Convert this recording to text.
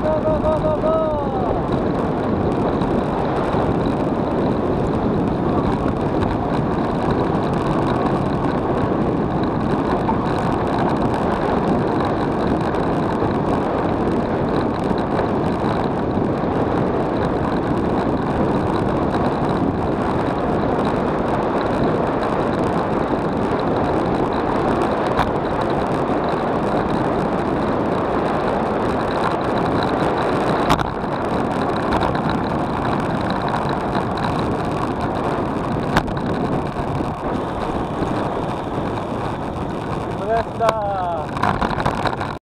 go, go, go, go!